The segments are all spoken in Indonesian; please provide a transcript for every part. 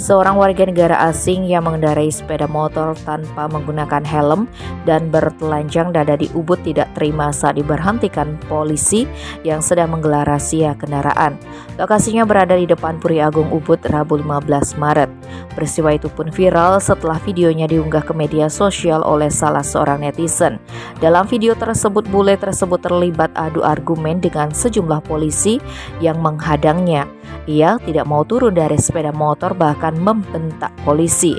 Seorang warga negara asing yang mengendarai sepeda motor tanpa menggunakan helm dan bertelanjang dada di Ubud tidak terima saat diberhentikan polisi yang sedang menggelar razia kendaraan. Lokasinya berada di depan Puri Agung Ubud Rabu 15 Maret. Peristiwa itu pun viral setelah videonya diunggah ke media sosial oleh salah seorang netizen. Dalam video tersebut, bule tersebut terlibat adu argumen dengan sejumlah polisi yang menghadangnya. Ia tidak mau turun dari sepeda motor bahkan membentak polisi.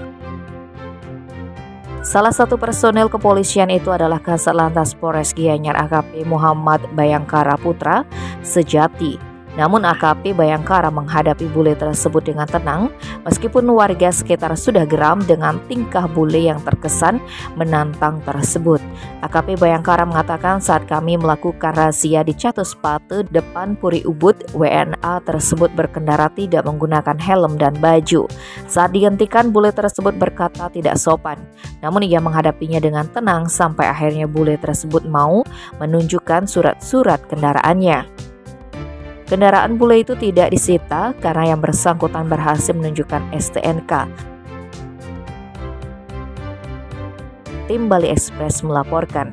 Salah satu personel kepolisian itu adalah Kasat Lantas Polres Gianyar AKP Muhammad Bayangkara Putra Sejati. Namun AKP Bayangkara menghadapi bule tersebut dengan tenang meskipun warga sekitar sudah geram dengan tingkah bule yang terkesan menantang tersebut. AKP Bayangkara mengatakan saat kami melakukan razia di Catus Pate depan Puri Ubud, WNA tersebut berkendara tidak menggunakan helm dan baju. Saat dihentikan bule tersebut berkata tidak sopan. Namun ia menghadapinya dengan tenang sampai akhirnya bule tersebut mau menunjukkan surat-surat kendaraannya. Kendaraan bule itu tidak disita karena yang bersangkutan berhasil menunjukkan STNK. Tim Bali Express melaporkan.